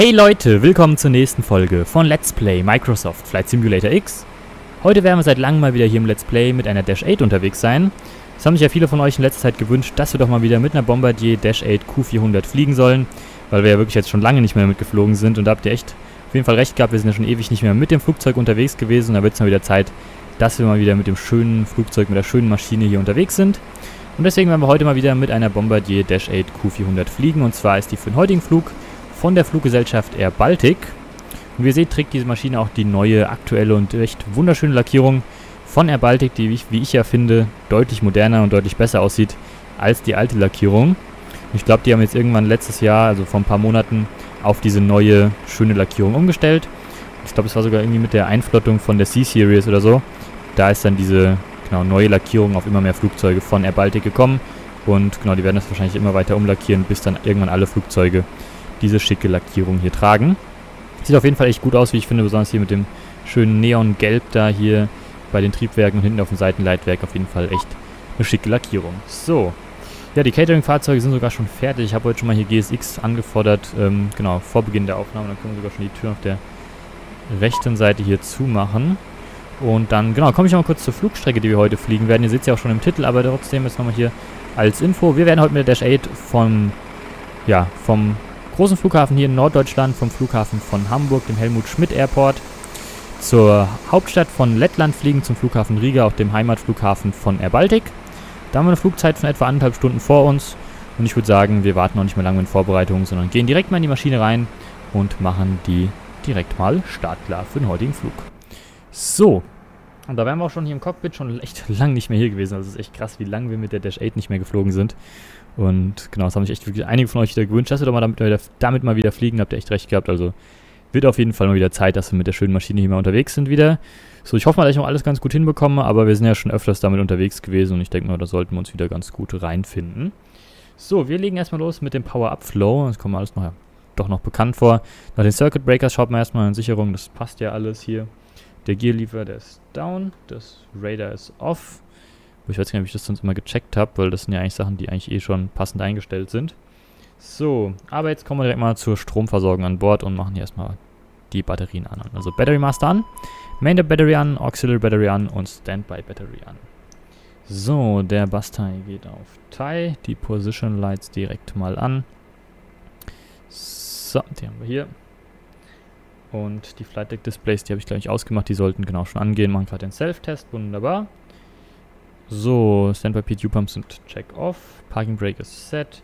Hey Leute, willkommen zur nächsten Folge von Let's Play Microsoft Flight Simulator X. Heute werden wir seit langem mal wieder hier im Let's Play mit einer Dash 8 unterwegs sein. Es haben sich ja viele von euch in letzter Zeit gewünscht, dass wir doch mal wieder mit einer Bombardier Dash 8 Q400 fliegen sollen, weil wir ja wirklich jetzt schon lange nicht mehr damit geflogen sind und da habt ihr echt auf jeden Fall recht gehabt, wir sind ja schon ewig nicht mehr mit dem Flugzeug unterwegs gewesen und da wird es mal wieder Zeit, dass wir mal wieder mit dem schönen Flugzeug, mit der schönen Maschine hier unterwegs sind. Und deswegen werden wir heute mal wieder mit einer Bombardier Dash 8 Q400 fliegen und zwar ist die für den heutigen Flug von der Fluggesellschaft Air Baltic. Und wie ihr seht, trägt diese Maschine auch die neue, aktuelle und recht wunderschöne Lackierung von Air Baltic, die, wie ich ja finde, deutlich moderner und deutlich besser aussieht als die alte Lackierung. Ich glaube, die haben jetzt irgendwann letztes Jahr, also vor ein paar Monaten, auf diese neue, schöne Lackierung umgestellt. Ich glaube, es war sogar irgendwie mit der Einflottung von der C-Series oder so. Da ist dann diese genau, neue Lackierung auf immer mehr Flugzeuge von Air Baltic gekommen. Und genau, die werden das wahrscheinlich immer weiter umlackieren, bis dann irgendwann alle Flugzeuge diese schicke Lackierung hier tragen. Sieht auf jeden Fall echt gut aus, wie ich finde, besonders hier mit dem schönen Neongelb da hier bei den Triebwerken und hinten auf dem Seitenleitwerk auf jeden Fall echt eine schicke Lackierung. So, ja, die Catering-Fahrzeuge sind sogar schon fertig. Ich habe heute schon mal hier GSX angefordert, ähm, genau, vor Beginn der Aufnahme. Dann können wir sogar schon die Tür auf der rechten Seite hier zumachen. Und dann, genau, komme ich nochmal kurz zur Flugstrecke, die wir heute fliegen werden. Ihr seht es ja auch schon im Titel, aber trotzdem jetzt nochmal hier als Info. Wir werden heute mit der Dash 8 vom, ja, vom großen Flughafen hier in Norddeutschland, vom Flughafen von Hamburg, dem Helmut Schmidt Airport, zur Hauptstadt von Lettland fliegen, zum Flughafen Riga, auch dem Heimatflughafen von Air Baltic. Da haben wir eine Flugzeit von etwa anderthalb Stunden vor uns. Und ich würde sagen, wir warten noch nicht mehr lange mit Vorbereitungen, sondern gehen direkt mal in die Maschine rein und machen die direkt mal startklar für den heutigen Flug. So, und da wären wir auch schon hier im Cockpit, schon echt lang nicht mehr hier gewesen. Also es ist echt krass, wie lange wir mit der Dash 8 nicht mehr geflogen sind. Und genau, das haben sich echt wirklich einige von euch wieder gewünscht, dass wir doch mal damit, wieder, damit mal wieder fliegen. Habt ihr echt recht gehabt. Also wird auf jeden Fall mal wieder Zeit, dass wir mit der schönen Maschine hier mal unterwegs sind wieder. So, ich hoffe mal, dass ich noch alles ganz gut hinbekomme, aber wir sind ja schon öfters damit unterwegs gewesen und ich denke mal, da sollten wir uns wieder ganz gut reinfinden. So, wir legen erstmal los mit dem Power-Up-Flow. Das kommt mir alles noch, doch noch bekannt vor. Nach den Circuit Breakers schaut man erstmal in Sicherung, das passt ja alles hier. Der Gearliefer, der ist down, das Radar ist off. Ich weiß gar nicht, ob ich das sonst immer gecheckt habe, weil das sind ja eigentlich Sachen, die eigentlich eh schon passend eingestellt sind. So, aber jetzt kommen wir direkt mal zur Stromversorgung an Bord und machen hier erstmal die Batterien an. Also Battery Master an, Main Battery an, Auxiliary Battery an und Standby Battery an. So, der Bastai geht auf TIE, die Position Lights direkt mal an. So, die haben wir hier. Und die Flight Deck Displays, die habe ich gleich ausgemacht, die sollten genau schon angehen. Machen gerade den Self-Test, wunderbar. So, Standby PTU Pumps sind check off. Parking Brake ist set.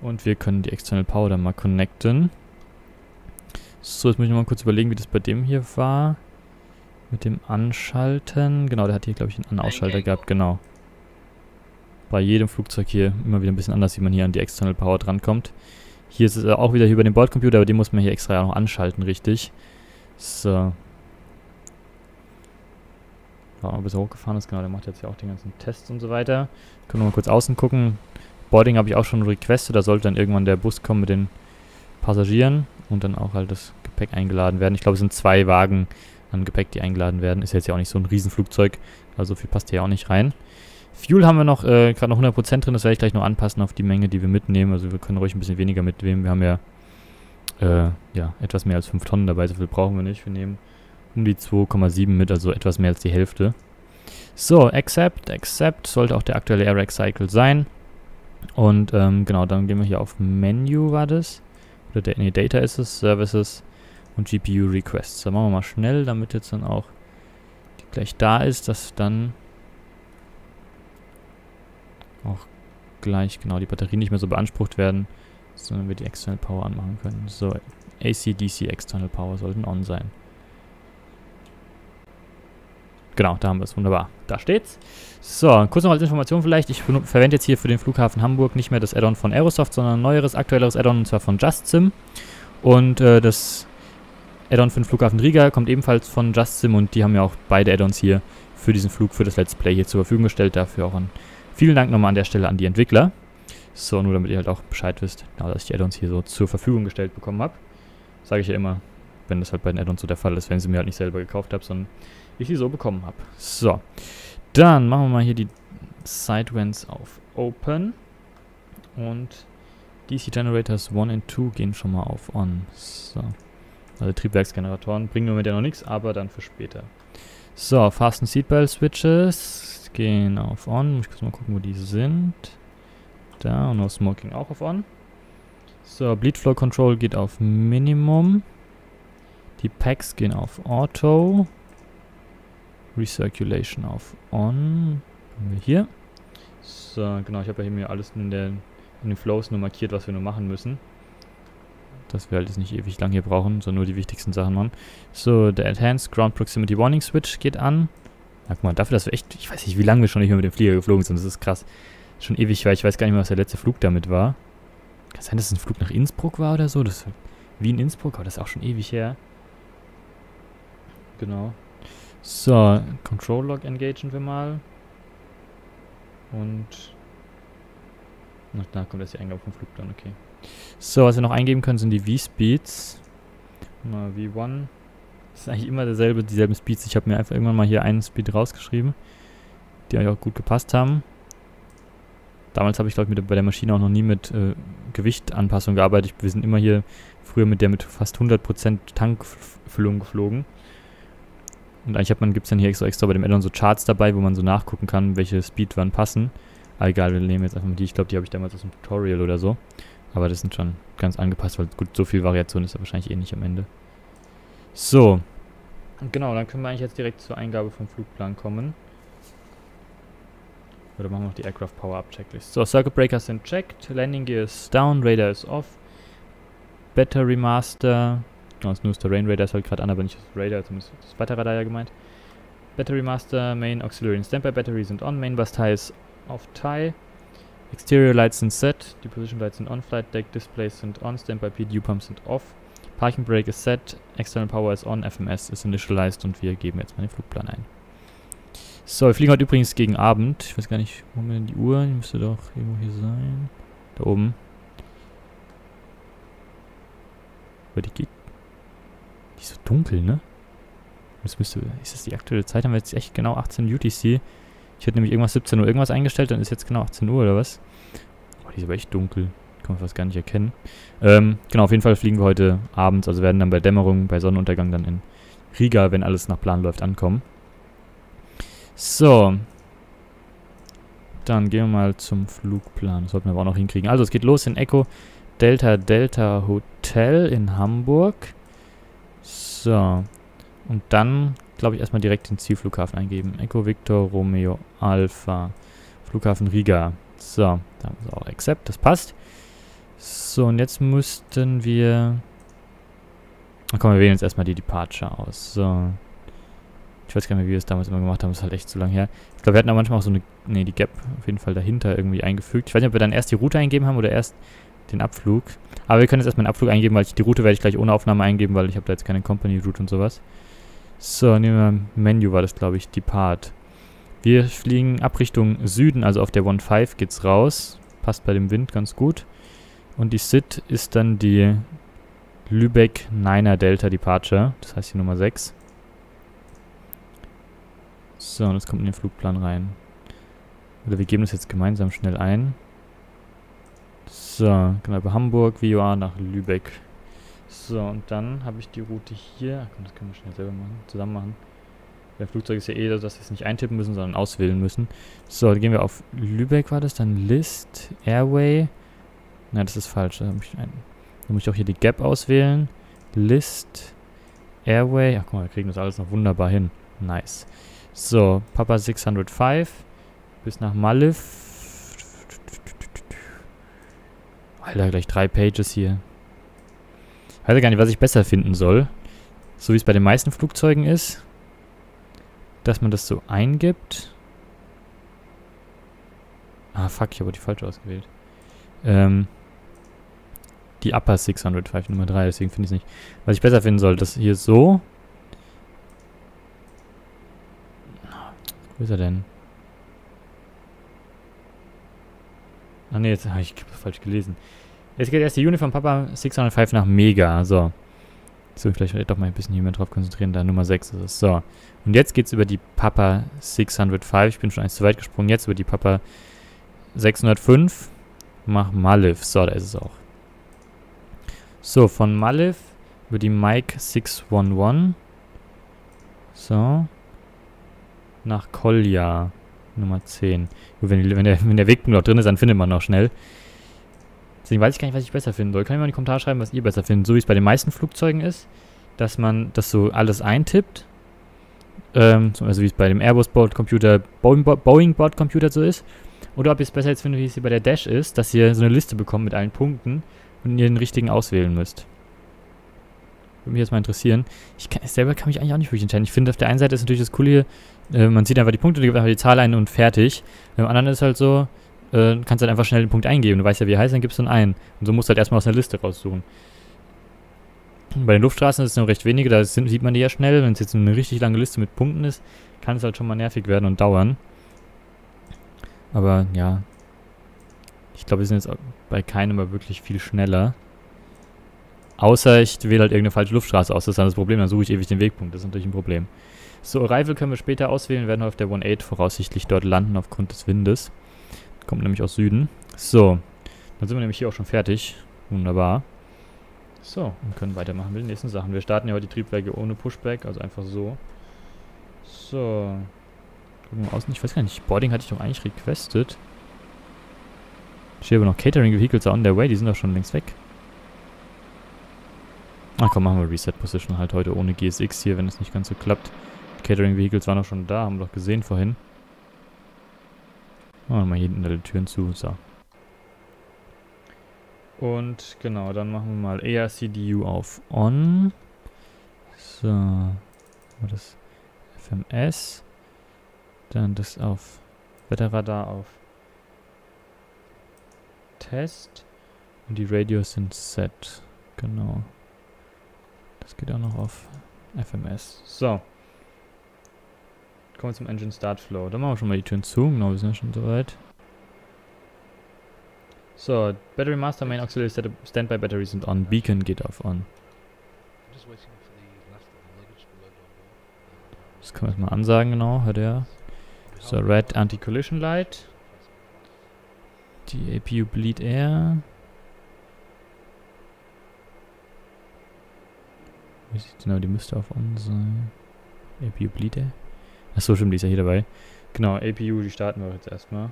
Und wir können die External Power dann mal connecten. So, jetzt muss ich noch mal kurz überlegen, wie das bei dem hier war. Mit dem Anschalten. Genau, der hat hier, glaube ich, einen An-Ausschalter gehabt, genau. Bei jedem Flugzeug hier immer wieder ein bisschen anders, wie man hier an die External Power drankommt. Hier ist es auch wieder hier über den Bordcomputer, aber den muss man hier extra noch anschalten, richtig. So, war bis er hochgefahren ist, genau, der macht jetzt ja auch den ganzen Tests und so weiter. Können wir mal kurz außen gucken. Boarding habe ich auch schon requestet, da sollte dann irgendwann der Bus kommen mit den Passagieren und dann auch halt das Gepäck eingeladen werden. Ich glaube, es sind zwei Wagen an Gepäck, die eingeladen werden. Ist jetzt ja auch nicht so ein Riesenflugzeug, also so viel passt hier auch nicht rein. Fuel haben wir noch äh, gerade noch 100% drin, das werde ich gleich noch anpassen auf die Menge, die wir mitnehmen. Also wir können ruhig ein bisschen weniger mitnehmen. Wir haben ja, äh, ja etwas mehr als 5 Tonnen dabei, so viel brauchen wir nicht. Wir nehmen um die 2,7 mit, also etwas mehr als die Hälfte. So, Accept, Accept sollte auch der aktuelle Air Cycle sein. Und ähm, genau, dann gehen wir hier auf Menu, war das? Oder der, nee, Data ist es, Services und GPU Requests. Dann machen wir mal schnell, damit jetzt dann auch gleich da ist, dass dann auch gleich genau die Batterien nicht mehr so beansprucht werden, sondern wir die External Power anmachen können. So, AC, DC, External Power sollten on sein. Genau, da haben wir es. Wunderbar. Da steht's. So, kurz noch als Information vielleicht. Ich verwende jetzt hier für den Flughafen Hamburg nicht mehr das Add-on von Aerosoft, sondern ein neueres, aktuelleres Add-on, und zwar von JustSim. Und äh, das Add-on für den Flughafen Riga kommt ebenfalls von JustSim und die haben ja auch beide Add-ons hier für diesen Flug, für das Let's Play hier zur Verfügung gestellt. Dafür auch ein vielen Dank nochmal an der Stelle an die Entwickler. So, nur damit ihr halt auch Bescheid wisst, genau, dass ich die Add-ons hier so zur Verfügung gestellt bekommen habe. Sage ich ja immer, wenn das halt bei den Add-ons so der Fall ist, wenn sie mir halt nicht selber gekauft habe, sondern ich sie so bekommen habe. So, dann machen wir mal hier die Sidewinds auf Open und DC Generators 1 und 2 gehen schon mal auf On. So. Also Triebwerksgeneratoren bringen mir mit ja noch nichts, aber dann für später. So, Fasten Seatbelt Switches gehen auf On. Ich muss mal gucken, wo die sind. Da und No Smoking auch auf On. So, Bleed Flow Control geht auf Minimum. Die Packs gehen auf Auto. Recirculation auf On. Haben wir hier. So, genau, ich habe ja hier mir alles in, der, in den Flows nur markiert, was wir nur machen müssen. Dass wir halt jetzt nicht ewig lang hier brauchen, sondern nur die wichtigsten Sachen machen. So, der Enhanced Ground Proximity Warning Switch geht an. Na, guck mal, dafür, dass wir echt, ich weiß nicht, wie lange wir schon nicht mehr mit dem Flieger geflogen sind, das ist krass. Schon ewig, weil ich weiß gar nicht mehr, was der letzte Flug damit war. Kann sein, dass es ein Flug nach Innsbruck war oder so? Das wie in Innsbruck, aber das ist auch schon ewig her. Genau. So, Control Log engagen wir mal. Und. Ach, da kommt jetzt die Eingabe vom Flugplan, okay. So, was wir noch eingeben können, sind die V-Speeds. Mal V1. Das ist eigentlich immer derselbe, dieselben Speeds. Ich habe mir einfach irgendwann mal hier einen Speed rausgeschrieben, die eigentlich auch gut gepasst haben. Damals habe ich, glaube ich, bei der Maschine auch noch nie mit äh, Gewichtanpassung gearbeitet. Wir sind immer hier früher mit der mit fast 100% Tankfüllung geflogen. Und eigentlich gibt es dann hier extra, extra bei dem Addon so Charts dabei, wo man so nachgucken kann, welche Speed wann passen. Aber egal, wir nehmen jetzt einfach mal die. Ich glaube, die habe ich damals aus dem Tutorial oder so. Aber das sind schon ganz angepasst, weil gut, so viel Variation ist da wahrscheinlich eh nicht am Ende. So. Genau, dann können wir eigentlich jetzt direkt zur Eingabe vom Flugplan kommen. Oder machen wir noch die Aircraft Power-Up Checklist. So, Circuit Breakers sind checked, Landing Gear ist down, Radar ist off, Battery Master, oh, das nur Terrain Radar ist halt gerade an, aber nicht das Radar, zumindest das Weiterradar ja gemeint. Battery Master, Main Auxiliary und Standby Battery sind on, Main Bus ist auf Tie, Exterior Lights sind set, die Position Lights sind on, Flight Deck Displays sind on, Standby PDU Pumps sind off, Parking Brake ist set, External Power ist on, FMS ist initialized und wir geben jetzt mal den Flugplan ein. So, wir fliegen heute übrigens gegen Abend. Ich weiß gar nicht, wo wir denn die Uhr? Die müsste doch irgendwo hier sein. Da oben. Aber die geht. Ist so dunkel, ne? Das müsste. Ist das die aktuelle Zeit? Haben wir jetzt echt genau 18 UTC? Ich hätte nämlich irgendwas 17 Uhr irgendwas eingestellt, dann ist jetzt genau 18 Uhr oder was? Oh, die ist aber echt dunkel. Kann man fast gar nicht erkennen. Ähm, genau, auf jeden Fall fliegen wir heute abends, also werden dann bei Dämmerung, bei Sonnenuntergang dann in Riga, wenn alles nach Plan läuft, ankommen. So. Dann gehen wir mal zum Flugplan. Das sollten wir aber auch noch hinkriegen. Also es geht los in Echo Delta Delta Hotel in Hamburg. So. Und dann, glaube ich, erstmal direkt den Zielflughafen eingeben. Echo Victor Romeo Alpha. Flughafen Riga. So, da haben wir auch Accept, das passt. So, und jetzt müssten wir... Ach komm, wir wählen jetzt erstmal die Departure aus. So. Ich weiß gar nicht mehr, wie wir es damals immer gemacht haben. Das ist halt echt zu lang her. Ich glaube, wir hatten da manchmal auch so eine, nee, die Gap auf jeden Fall dahinter irgendwie eingefügt. Ich weiß nicht, ob wir dann erst die Route eingeben haben oder erst den Abflug. Aber wir können jetzt erstmal den Abflug eingeben, weil ich, die Route werde ich gleich ohne Aufnahme eingeben, weil ich habe da jetzt keine Company Route und sowas. So, nehmen wir Menü war das, glaube ich, Depart. Wir fliegen ab Richtung Süden, also auf der 1.5 geht's raus. Passt bei dem Wind ganz gut. Und die SID ist dann die Lübeck 9er Delta Departure, das heißt die Nummer 6. So, und das kommt in den Flugplan rein. Oder wir geben das jetzt gemeinsam schnell ein. So, genau, über Hamburg, VOA nach Lübeck. So, und dann habe ich die Route hier. Ach komm, das können wir schnell selber machen, zusammen machen. Beim Flugzeug ist ja eh, dass wir es nicht eintippen müssen, sondern auswählen müssen. So, dann gehen wir auf Lübeck, war das dann List, Airway. Na, das ist falsch. Da, ich ein, da muss ich auch hier die Gap auswählen. List, Airway. Ach guck mal, wir kriegen das alles noch wunderbar hin. Nice. So, Papa 605 bis nach Malif. Alter, gleich drei Pages hier. Ich weiß gar nicht, was ich besser finden soll. So wie es bei den meisten Flugzeugen ist. Dass man das so eingibt. Ah, fuck, ich habe die falsch ausgewählt. Ähm, die Upper 605 Nummer 3, deswegen finde ich es nicht. Was ich besser finden soll, das hier so Wo ist er denn? Ah ne, jetzt habe ich falsch gelesen. Jetzt geht erst die Uniform Papa 605 nach Mega. So. So, vielleicht doch mal ein bisschen hier mehr drauf konzentrieren. Da Nummer 6 ist es. So. Und jetzt geht es über die Papa 605. Ich bin schon eins zu weit gesprungen. Jetzt über die Papa 605. Mach Malif. So, da ist es auch. So, von Malif über die Mike 611. So. Nach Kolja. Nummer 10. Wenn, wenn, der, wenn der Wegpunkt noch drin ist, dann findet man noch schnell. Deswegen weiß ich gar nicht, was ich besser finden soll. Kann ich mal in die Kommentare schreiben, was ihr besser findet. So wie es bei den meisten Flugzeugen ist, dass man das so alles eintippt. Ähm, also wie es bei dem Airbus-Bordcomputer, Boeing-Bordcomputer so ist. Oder ob ihr es besser jetzt findet, wie es hier bei der Dash ist, dass ihr so eine Liste bekommt mit allen Punkten und ihr den richtigen auswählen müsst. Würde mich jetzt mal interessieren. Ich kann, selber kann mich eigentlich auch nicht wirklich entscheiden. Ich finde, auf der einen Seite ist natürlich das Coole hier, äh, man sieht einfach die Punkte, gibt einfach die Zahl ein und fertig. Beim anderen ist halt so, äh, kannst halt einfach schnell den Punkt eingeben. Du weißt ja, wie er heißt, dann gibst du einen ein. Und so musst du halt erstmal aus einer Liste raussuchen. Bei den Luftstraßen ist es noch recht wenige, da sind, sieht man die ja schnell. Wenn es jetzt eine richtig lange Liste mit Punkten ist, kann es halt schon mal nervig werden und dauern. Aber ja, ich glaube, wir sind jetzt bei keinem mal wirklich viel schneller. Außer ich wähle halt irgendeine falsche Luftstraße aus. Das ist dann das Problem. Dann suche ich ewig den Wegpunkt. Das ist natürlich ein Problem. So, Arrival können wir später auswählen. werden auf der 1.8 voraussichtlich dort landen aufgrund des Windes. Kommt nämlich aus Süden. So, dann sind wir nämlich hier auch schon fertig. Wunderbar. So, und können weitermachen mit den nächsten Sachen. Wir starten ja heute die Triebwerke ohne Pushback, also einfach so. So. Gucken wir außen. Ich weiß gar nicht, Boarding hatte ich doch eigentlich requested. Steht aber noch Catering Vehicles on their way, die sind doch schon längst weg. Ach komm, machen wir Reset Position halt heute ohne GSX hier, wenn es nicht ganz so klappt. Catering Vehicles waren doch schon da, haben wir doch gesehen vorhin. Machen wir mal hier hinten die Türen zu, so. Und genau, dann machen wir mal ARCDU auf On. So. Das FMS. Dann das auf Wetterradar auf Test. Und die Radios sind Set. Genau. Das geht auch noch auf FMS. So. Kommen wir zum Engine Start Flow. Dann machen wir schon mal die Türen zu. Genau, wir sind ja schon soweit. So, Battery Master, Main Auxiliary Standby Batteries sind on. Beacon geht auf on. Das können wir jetzt mal ansagen, genau, hört er. So, Red Anti-Collision Light. Die APU Bleed Air. Genau, die müsste auf on sein. APU Bleed Air. Achso, stimmt, die ist ja hier dabei. Genau, APU, die starten wir jetzt erstmal.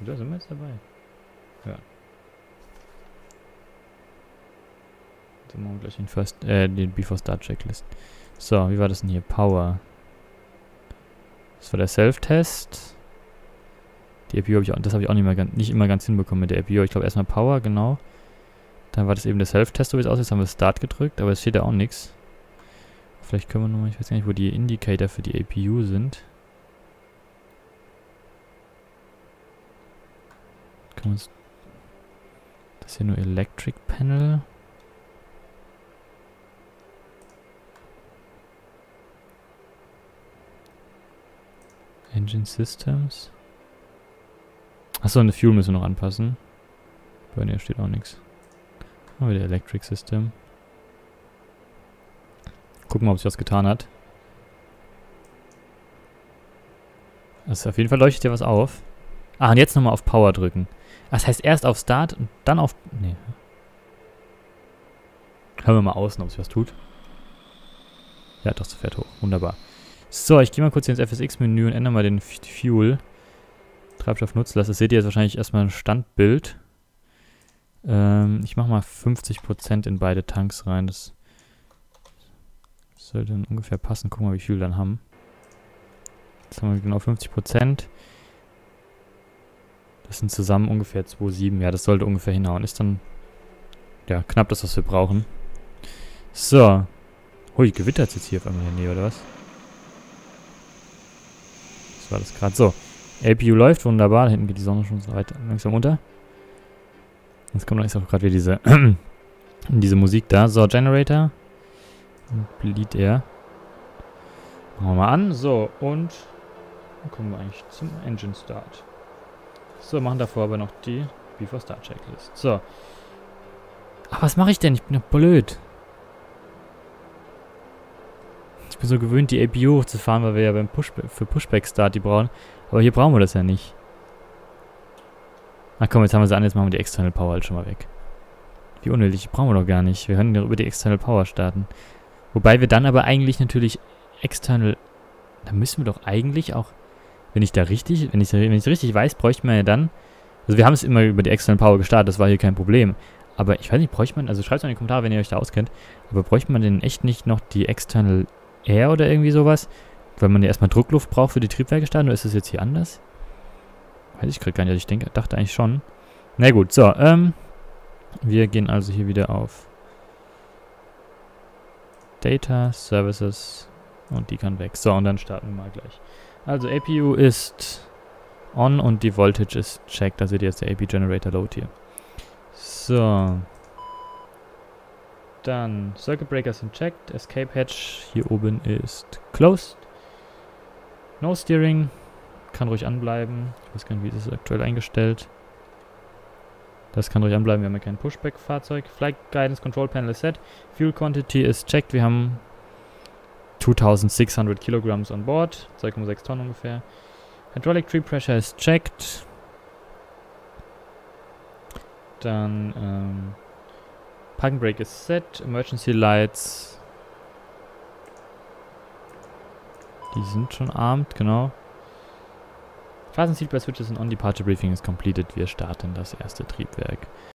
Und da sind wir jetzt dabei. Ja. Dann machen wir gleich den First, äh, den Before Start Checklist. So, wie war das denn hier? Power. Das war der Self-Test. Die APU habe ich auch, das habe ich auch nicht, mehr, nicht immer ganz hinbekommen mit der APU. Ich glaube erstmal Power, genau. Dann war das eben der Self-Test, so wie es aussieht. Jetzt haben wir Start gedrückt, aber es steht da auch nichts. Vielleicht können wir nochmal, ich weiß gar nicht, wo die Indicator für die APU sind. Können wir uns das hier nur Electric Panel. Engine Systems. Achso, eine Fuel müssen wir noch anpassen. Bei der steht auch nichts. Aber der Electric System. Gucken wir, ob sich was getan hat. Also auf jeden Fall leuchtet ja was auf. Ah, und jetzt nochmal auf Power drücken. Das heißt erst auf Start und dann auf... Nee. Hören wir mal außen, ob sich was tut. Ja, doch, fährt hoch. Wunderbar. So, ich gehe mal kurz ins FSX-Menü und ändere mal den Fuel. Treibstoff Nutzlast. Das seht ihr jetzt wahrscheinlich erstmal ein Standbild. Ähm, ich mache mal 50% in beide Tanks rein. Das sollte dann ungefähr passen. Wir mal, wie viel wir dann haben. Jetzt haben wir genau 50%. Das sind zusammen ungefähr 2,7. Ja, das sollte ungefähr hinhauen. Ist dann, ja, knapp das, was wir brauchen. So. Hui, gewittert jetzt hier auf einmal in der Nähe, oder was? Was war das gerade? So. APU läuft, wunderbar. Da hinten geht die Sonne schon so weit langsam unter. Jetzt kommt jetzt auch gerade wieder diese, diese Musik da. So, Generator. Bleed er. Machen wir mal an. So, und dann kommen wir eigentlich zum Engine Start. So, machen davor aber noch die Before Start Checklist. So. Ach, was mache ich denn? Ich bin doch blöd. Ich bin so gewöhnt, die APU hochzufahren, weil wir ja beim Pushback, für Pushback Start die brauchen. Aber hier brauchen wir das ja nicht. Ach komm, jetzt haben wir sie an, jetzt machen wir die External Power halt schon mal weg. Wie unnötig, brauchen wir doch gar nicht. Wir können ja über die External Power starten. Wobei wir dann aber eigentlich natürlich External... Da müssen wir doch eigentlich auch... Wenn ich da richtig... Wenn ich wenn es richtig weiß, bräuchte man ja dann... Also wir haben es immer über die External Power gestartet, das war hier kein Problem. Aber ich weiß nicht, bräuchte man... Also schreibt es mal in die Kommentare, wenn ihr euch da auskennt. Aber bräuchte man denn echt nicht noch die External Air oder irgendwie sowas? Weil man ja erstmal Druckluft braucht für die Triebwerke starten, oder ist das jetzt hier anders? Weiß ich gerade gar nicht, also ich denke, dachte eigentlich schon. Na gut, so, ähm... Wir gehen also hier wieder auf Data, Services und die kann weg. So, und dann starten wir mal gleich. Also APU ist on und die Voltage ist checked. Da seht ihr jetzt der AP Generator Load hier. So. Dann Circuit Breakers sind checked. Escape Hatch hier oben ist closed. No Steering. Kann ruhig anbleiben. Ich weiß gar nicht, wie ist aktuell eingestellt. Das kann ruhig anbleiben, wir haben ja kein Pushback-Fahrzeug. Flight Guidance Control Panel ist set. Fuel Quantity ist checked. Wir haben 2600 Kilograms on board. 2,6 Tonnen ungefähr. Hydraulic Tree Pressure ist checked. Dann ähm, Parking Brake ist set. Emergency Lights. Die sind schon armed, genau. Fasten Seatbelt Switches and On Departure Briefing is completed. Wir starten das erste Triebwerk.